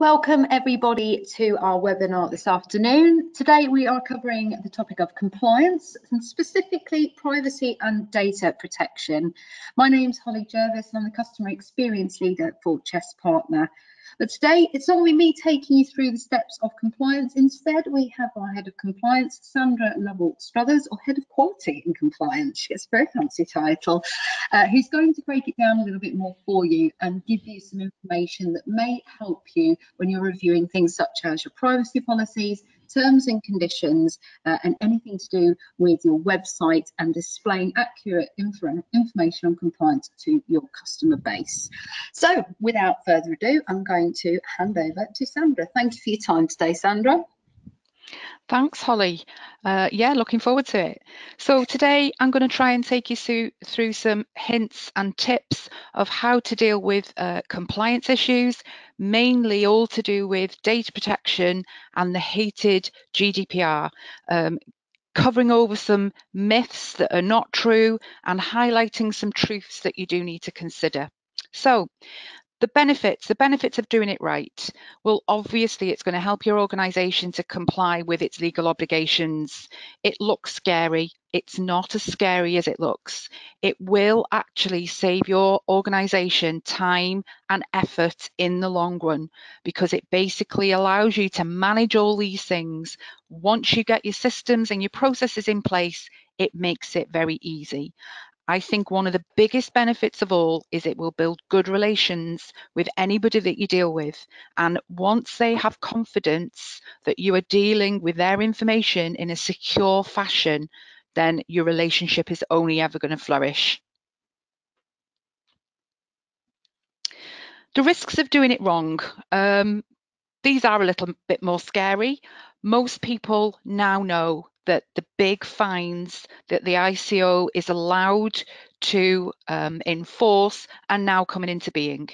Welcome everybody to our webinar this afternoon. Today we are covering the topic of compliance and specifically privacy and data protection. My name is Holly Jervis and I'm the Customer Experience Leader for Chess Partner. But today it's not me taking you through the steps of compliance. Instead, we have our head of compliance, Sandra Lovell Struthers, or head of quality and compliance. She has a very fancy title, uh, who's going to break it down a little bit more for you and give you some information that may help you when you're reviewing things such as your privacy policies, terms and conditions, uh, and anything to do with your website and displaying accurate inf information on compliance to your customer base. So without further ado, I'm going to hand over to Sandra. Thank you for your time today, Sandra. Thanks, Holly. Uh, yeah, looking forward to it. So today I'm going to try and take you through, some hints and tips of how to deal with uh, compliance issues, mainly all to do with data protection and the hated GDPR, um, covering over some myths that are not true and highlighting some truths that you do need to consider. So the benefits, the benefits of doing it right. Well, obviously, it's going to help your organization to comply with its legal obligations. It looks scary. It's not as scary as it looks. It will actually save your organization time and effort in the long run because it basically allows you to manage all these things. Once you get your systems and your processes in place, it makes it very easy. I think one of the biggest benefits of all is it will build good relations with anybody that you deal with. And once they have confidence that you are dealing with their information in a secure fashion, then your relationship is only ever going to flourish. The risks of doing it wrong. Um, these are a little bit more scary. Most people now know that the big fines that the ICO is allowed to um, enforce are now coming into being.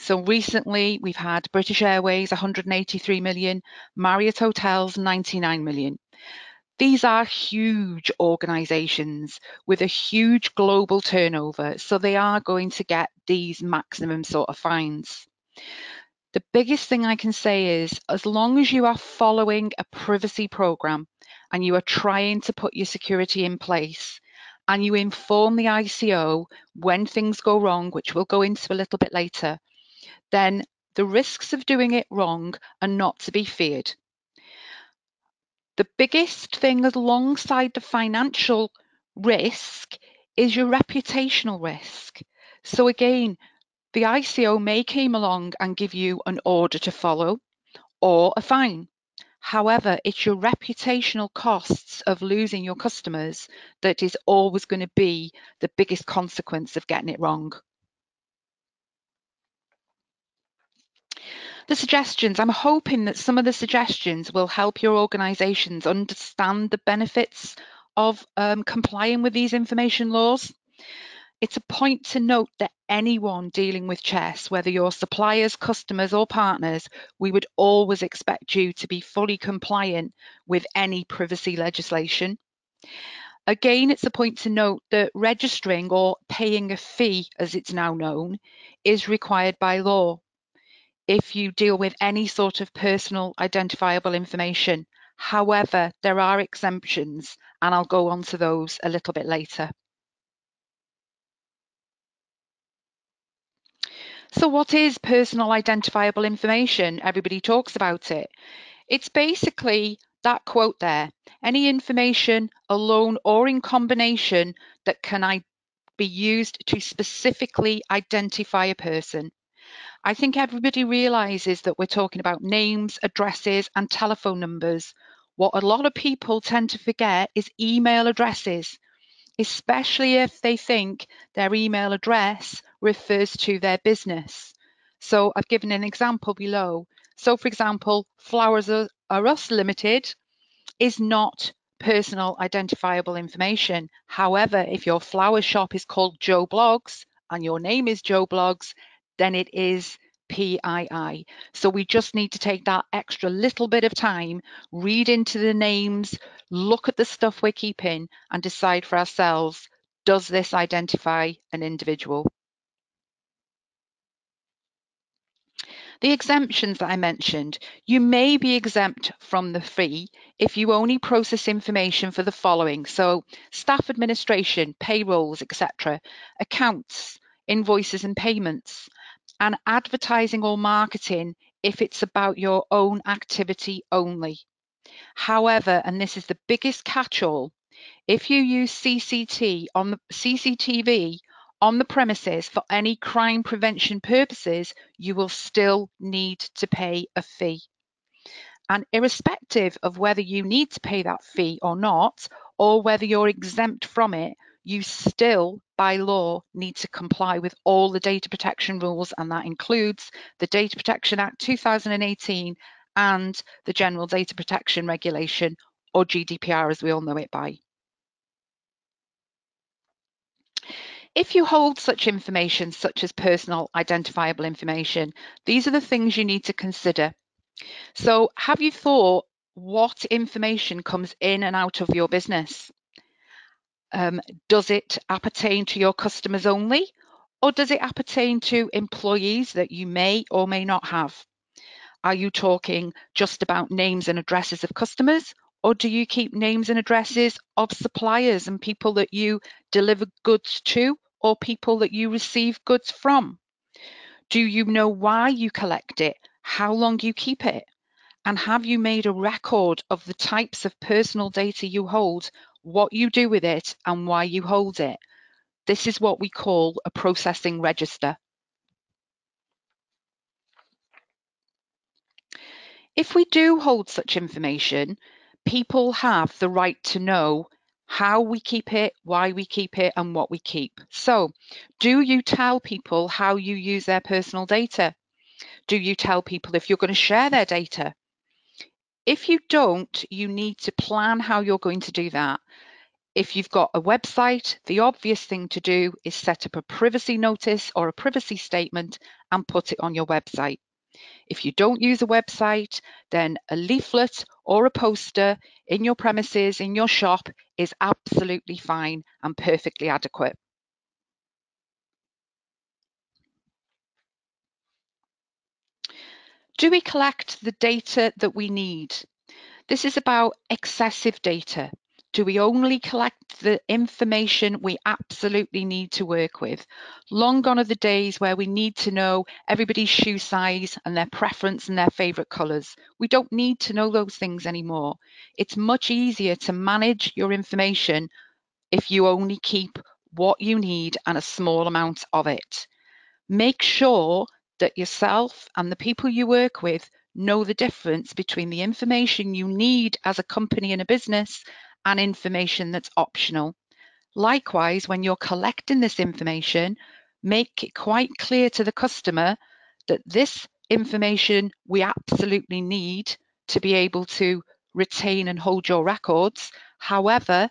So recently we've had British Airways 183 million, Marriott Hotels 99 million. These are huge organizations with a huge global turnover, so they are going to get these maximum sort of fines. The biggest thing I can say is as long as you are following a privacy program and you are trying to put your security in place and you inform the ICO when things go wrong, which we'll go into a little bit later, then the risks of doing it wrong are not to be feared. The biggest thing alongside the financial risk is your reputational risk. So again, the ICO may come along and give you an order to follow or a fine. However, it's your reputational costs of losing your customers that is always going to be the biggest consequence of getting it wrong. The suggestions, I'm hoping that some of the suggestions will help your organisations understand the benefits of um, complying with these information laws. It's a point to note that anyone dealing with chess, whether you're suppliers, customers, or partners, we would always expect you to be fully compliant with any privacy legislation. Again, it's a point to note that registering or paying a fee, as it's now known, is required by law if you deal with any sort of personal identifiable information. However, there are exemptions, and I'll go on to those a little bit later. So what is personal identifiable information? Everybody talks about it. It's basically that quote there, any information alone or in combination that can I be used to specifically identify a person. I think everybody realizes that we're talking about names, addresses and telephone numbers. What a lot of people tend to forget is email addresses especially if they think their email address refers to their business. So I've given an example below. So for example, Flowers Are Us Limited is not personal identifiable information. However, if your flower shop is called Joe Bloggs and your name is Joe Bloggs, then it is PII. So we just need to take that extra little bit of time, read into the names, look at the stuff we're keeping, and decide for ourselves does this identify an individual? The exemptions that I mentioned, you may be exempt from the fee if you only process information for the following. So staff administration, payrolls, etc., accounts, invoices and payments, and advertising or marketing if it's about your own activity only. However, and this is the biggest catch-all, if you use CCT on the CCTV on the premises for any crime prevention purposes, you will still need to pay a fee. And irrespective of whether you need to pay that fee or not, or whether you're exempt from it, you still, by law, need to comply with all the data protection rules, and that includes the Data Protection Act 2018 and the General Data Protection Regulation, or GDPR as we all know it by. If you hold such information, such as personal identifiable information, these are the things you need to consider. So have you thought what information comes in and out of your business? Um, does it appertain to your customers only, or does it appertain to employees that you may or may not have? Are you talking just about names and addresses of customers, or do you keep names and addresses of suppliers and people that you deliver goods to or people that you receive goods from? Do you know why you collect it, how long you keep it? And have you made a record of the types of personal data you hold, what you do with it, and why you hold it? This is what we call a processing register. If we do hold such information, people have the right to know how we keep it, why we keep it, and what we keep. So, do you tell people how you use their personal data? Do you tell people if you're going to share their data? If you don't, you need to plan how you're going to do that. If you've got a website, the obvious thing to do is set up a privacy notice or a privacy statement and put it on your website. If you don't use a website, then a leaflet or a poster in your premises, in your shop, is absolutely fine and perfectly adequate. Do we collect the data that we need? This is about excessive data. Do we only collect the information we absolutely need to work with? Long gone are the days where we need to know everybody's shoe size and their preference and their favourite colours. We don't need to know those things anymore. It's much easier to manage your information if you only keep what you need and a small amount of it. Make sure that yourself and the people you work with know the difference between the information you need as a company and a business and information that's optional. Likewise, when you're collecting this information, make it quite clear to the customer that this information we absolutely need to be able to retain and hold your records. However,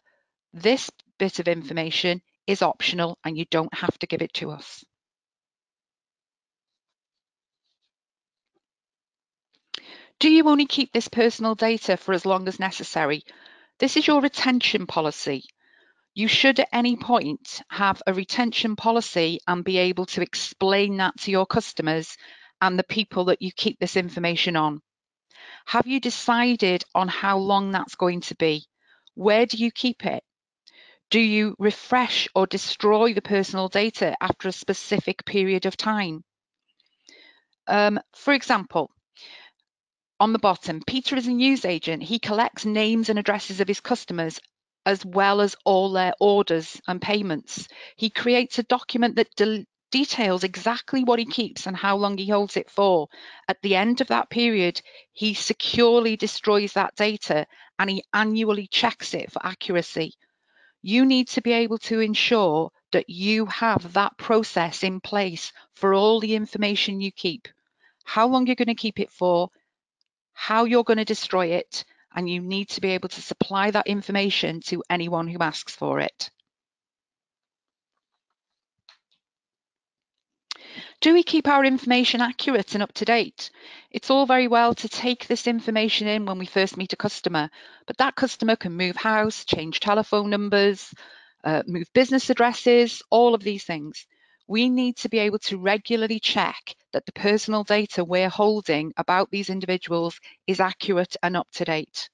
this bit of information is optional and you don't have to give it to us. Do you only keep this personal data for as long as necessary? This is your retention policy. You should at any point have a retention policy and be able to explain that to your customers and the people that you keep this information on. Have you decided on how long that's going to be? Where do you keep it? Do you refresh or destroy the personal data after a specific period of time? Um, for example, on the bottom, Peter is a newsagent. He collects names and addresses of his customers as well as all their orders and payments. He creates a document that de details exactly what he keeps and how long he holds it for. At the end of that period, he securely destroys that data and he annually checks it for accuracy. You need to be able to ensure that you have that process in place for all the information you keep. How long you're going to keep it for, how you're going to destroy it, and you need to be able to supply that information to anyone who asks for it. Do we keep our information accurate and up to date? It's all very well to take this information in when we first meet a customer, but that customer can move house, change telephone numbers, uh, move business addresses, all of these things. We need to be able to regularly check that the personal data we're holding about these individuals is accurate and up to date.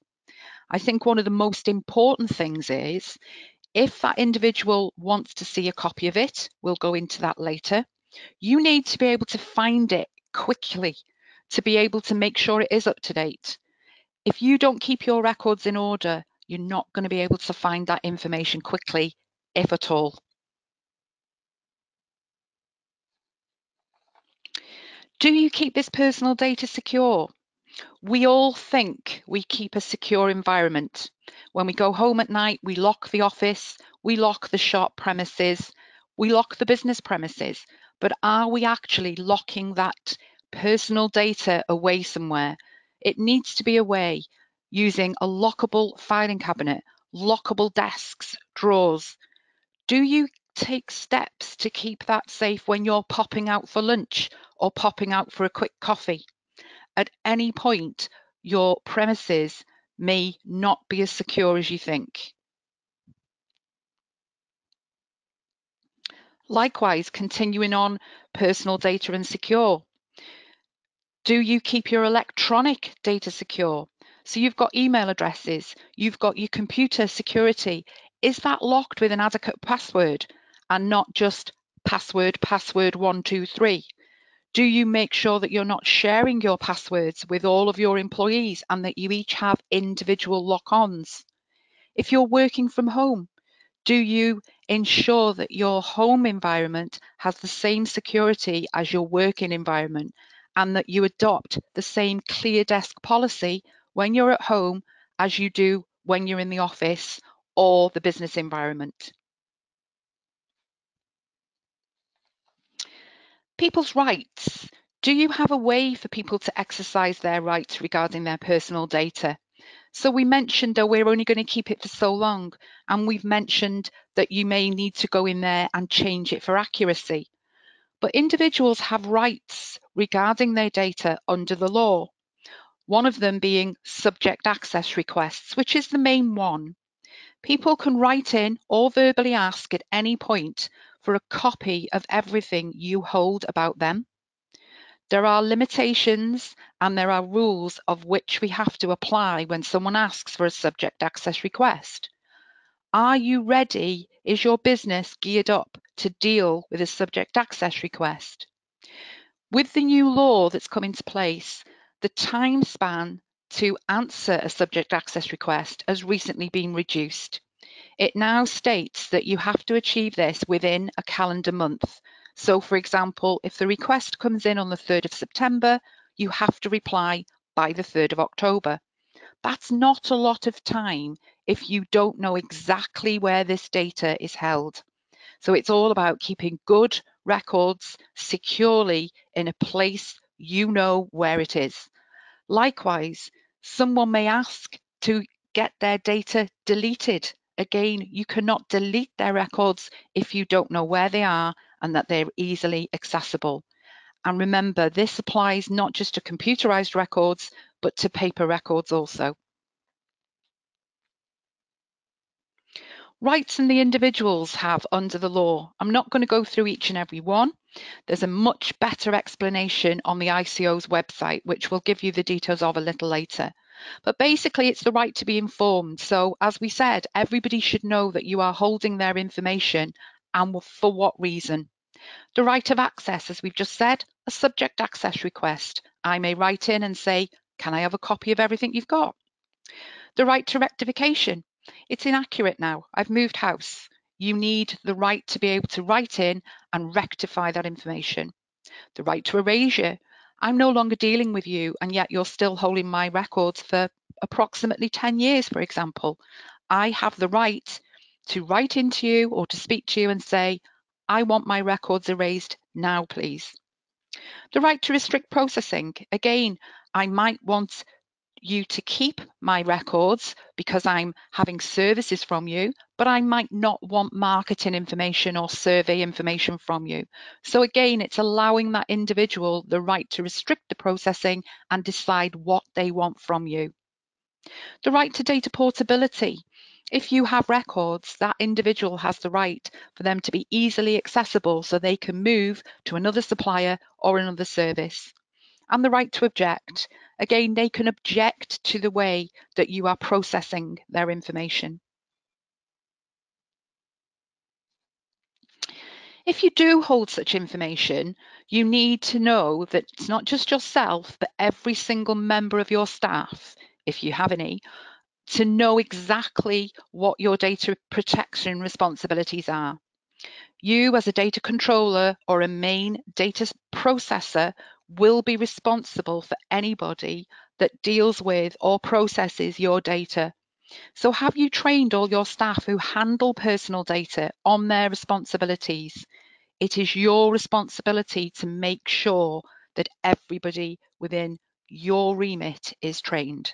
I think one of the most important things is if that individual wants to see a copy of it, we'll go into that later, you need to be able to find it quickly to be able to make sure it is up to date. If you don't keep your records in order, you're not going to be able to find that information quickly, if at all. Do you keep this personal data secure? We all think we keep a secure environment. When we go home at night, we lock the office, we lock the shop premises, we lock the business premises. But are we actually locking that personal data away somewhere? It needs to be away using a lockable filing cabinet, lockable desks, drawers. Do you take steps to keep that safe when you're popping out for lunch or popping out for a quick coffee? At any point, your premises may not be as secure as you think. Likewise, continuing on personal data and secure. Do you keep your electronic data secure? So you've got email addresses, you've got your computer security. Is that locked with an adequate password and not just password, password one, two, three? Do you make sure that you're not sharing your passwords with all of your employees and that you each have individual lock-ons? If you're working from home, do you ensure that your home environment has the same security as your working environment and that you adopt the same clear desk policy when you're at home as you do when you're in the office or the business environment? People's rights. Do you have a way for people to exercise their rights regarding their personal data? So we mentioned that we're only going to keep it for so long, and we've mentioned that you may need to go in there and change it for accuracy. But individuals have rights regarding their data under the law. One of them being subject access requests, which is the main one. People can write in or verbally ask at any point for a copy of everything you hold about them. There are limitations and there are rules of which we have to apply when someone asks for a subject access request. Are you ready? Is your business geared up to deal with a subject access request? With the new law that's come into place, the time span to answer a subject access request has recently been reduced. It now states that you have to achieve this within a calendar month. So for example, if the request comes in on the 3rd of September, you have to reply by the 3rd of October. That's not a lot of time if you don't know exactly where this data is held. So it's all about keeping good records securely in a place you know where it is. Likewise, someone may ask to get their data deleted Again, you cannot delete their records if you don't know where they are and that they're easily accessible. And remember, this applies not just to computerized records, but to paper records also. Rights and the individuals have under the law. I'm not going to go through each and every one. There's a much better explanation on the ICO's website, which we'll give you the details of a little later. But basically, it's the right to be informed. So, as we said, everybody should know that you are holding their information and for what reason. The right of access, as we've just said, a subject access request. I may write in and say, Can I have a copy of everything you've got? The right to rectification. It's inaccurate now. I've moved house. You need the right to be able to write in and rectify that information. The right to erasure. I'm no longer dealing with you, and yet you're still holding my records for approximately 10 years, for example. I have the right to write into you or to speak to you and say, I want my records erased now, please. The right to restrict processing. Again, I might want you to keep my records because I'm having services from you, but I might not want marketing information or survey information from you. So again, it's allowing that individual the right to restrict the processing and decide what they want from you. The right to data portability. If you have records, that individual has the right for them to be easily accessible so they can move to another supplier or another service. And the right to object. Again, they can object to the way that you are processing their information. If you do hold such information, you need to know that it's not just yourself, but every single member of your staff, if you have any, to know exactly what your data protection responsibilities are. You as a data controller or a main data processor will be responsible for anybody that deals with or processes your data. So have you trained all your staff who handle personal data on their responsibilities? It is your responsibility to make sure that everybody within your remit is trained.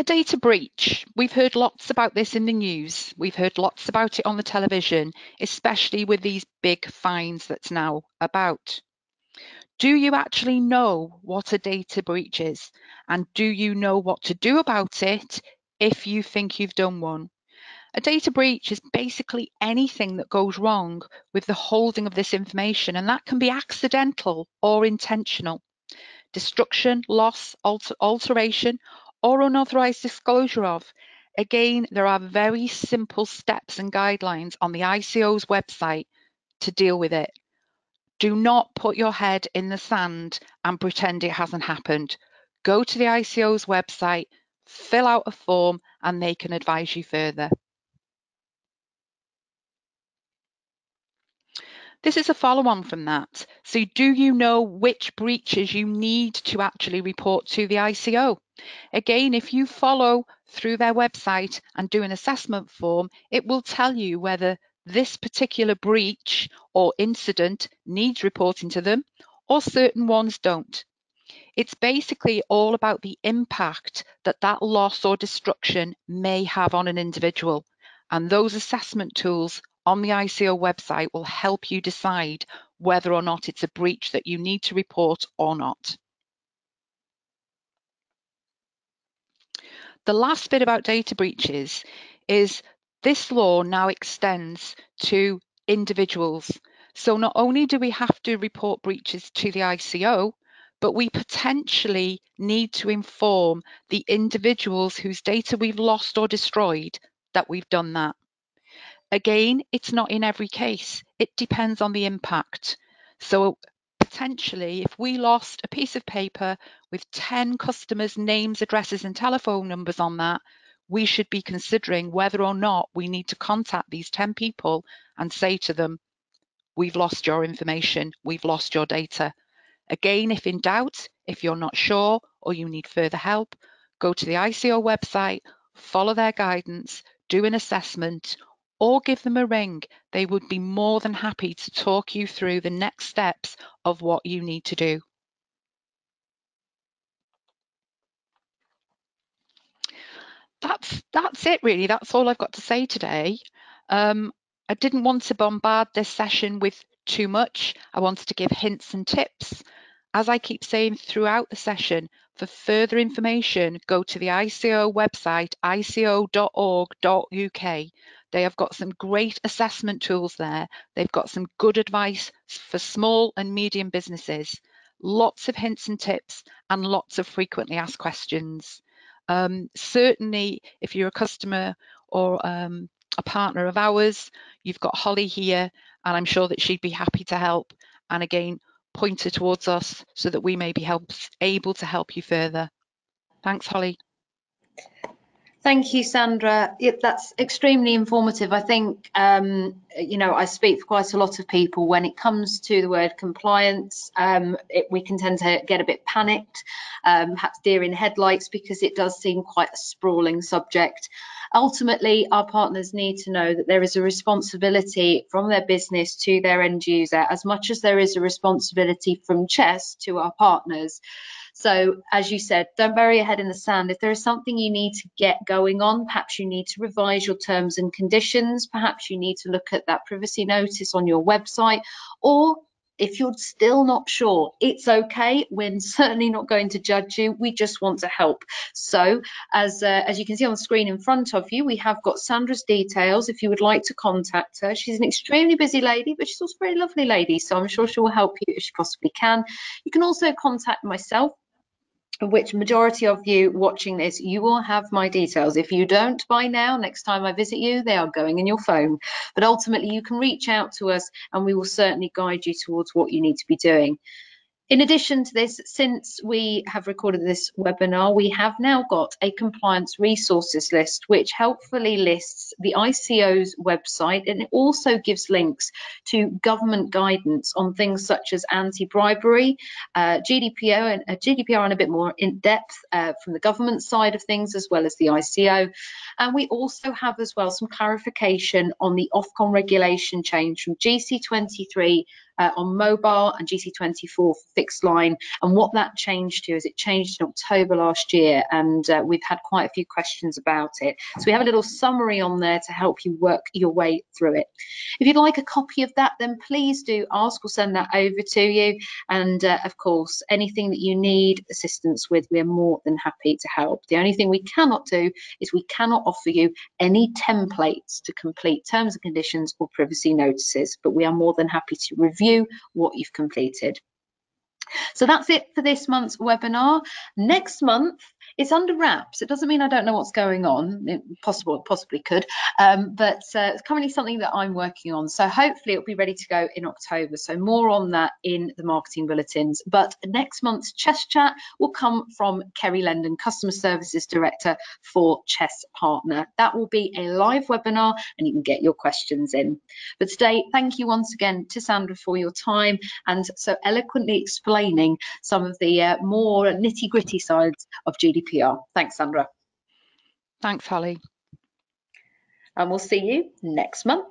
A data breach. We've heard lots about this in the news. We've heard lots about it on the television, especially with these big fines that's now about. Do you actually know what a data breach is? And do you know what to do about it if you think you've done one? A data breach is basically anything that goes wrong with the holding of this information, and that can be accidental or intentional. Destruction, loss, alter alteration, or unauthorized disclosure of. Again, there are very simple steps and guidelines on the ICO's website to deal with it. Do not put your head in the sand and pretend it hasn't happened. Go to the ICO's website, fill out a form, and they can advise you further. This is a follow on from that. So, do you know which breaches you need to actually report to the ICO? Again, if you follow through their website and do an assessment form, it will tell you whether this particular breach or incident needs reporting to them or certain ones don't. It's basically all about the impact that that loss or destruction may have on an individual. And those assessment tools on the ICO website will help you decide whether or not it's a breach that you need to report or not. The last bit about data breaches is this law now extends to individuals. So not only do we have to report breaches to the ICO, but we potentially need to inform the individuals whose data we've lost or destroyed that we've done that. Again, it's not in every case. It depends on the impact. So potentially, if we lost a piece of paper with 10 customers' names, addresses, and telephone numbers on that, we should be considering whether or not we need to contact these 10 people and say to them, we've lost your information, we've lost your data. Again, if in doubt, if you're not sure or you need further help, go to the ICO website, follow their guidance, do an assessment, or give them a ring. They would be more than happy to talk you through the next steps of what you need to do. that's that's it really. That's all I've got to say today. Um, I didn't want to bombard this session with too much. I wanted to give hints and tips. As I keep saying throughout the session, for further information, go to the ICO website, ico.org.uk. They have got some great assessment tools there. They've got some good advice for small and medium businesses, lots of hints and tips, and lots of frequently asked questions. Um, certainly, if you're a customer or um, a partner of ours, you've got Holly here, and I'm sure that she'd be happy to help. And again, point her towards us so that we may be help, able to help you further. Thanks, Holly. Thank you, Sandra. It, that's extremely informative. I think, um, you know, I speak for quite a lot of people when it comes to the word compliance, um, it, we can tend to get a bit panicked, um, perhaps deer in headlights, because it does seem quite a sprawling subject. Ultimately, our partners need to know that there is a responsibility from their business to their end user, as much as there is a responsibility from CHESS to our partners. So as you said, don't bury your head in the sand. If there is something you need to get going on, perhaps you need to revise your terms and conditions. Perhaps you need to look at that privacy notice on your website or if you're still not sure, it's okay. We're certainly not going to judge you. We just want to help. So as, uh, as you can see on the screen in front of you, we have got Sandra's details if you would like to contact her. She's an extremely busy lady, but she's also a very lovely lady. So I'm sure she will help you if she possibly can. You can also contact myself which majority of you watching this, you will have my details. If you don't by now, next time I visit you, they are going in your phone. But ultimately, you can reach out to us and we will certainly guide you towards what you need to be doing. In addition to this, since we have recorded this webinar, we have now got a compliance resources list, which helpfully lists the ICO's website and it also gives links to government guidance on things such as anti-bribery, uh, GDPR, and uh, GDPR and a bit more in depth uh, from the government side of things, as well as the ICO. And we also have as well some clarification on the Ofcom regulation change from GC23 uh, on mobile and GC24 for fixed line. And what that changed to is it changed in October last year, and uh, we've had quite a few questions about it. So we have a little summary on there to help you work your way through it. If you'd like a copy of that, then please do ask. We'll send that over to you. And uh, of course, anything that you need assistance with, we're more than happy to help. The only thing we cannot do is we cannot offer you any templates to complete terms and conditions or privacy notices, but we are more than happy to review review what you've completed. So that's it for this month's webinar. Next month, it's under wraps. It doesn't mean I don't know what's going on. It possible, it possibly could, um, but uh, it's currently something that I'm working on. So hopefully it'll be ready to go in October. So more on that in the marketing bulletins. But next month's Chess Chat will come from Kerry Lendon, Customer Services Director for Chess Partner. That will be a live webinar and you can get your questions in. But today, thank you once again to Sandra for your time and so eloquently explaining some of the uh, more nitty gritty sides of GDPR GDPR. Thanks, Sandra. Thanks, Holly. And we'll see you next month.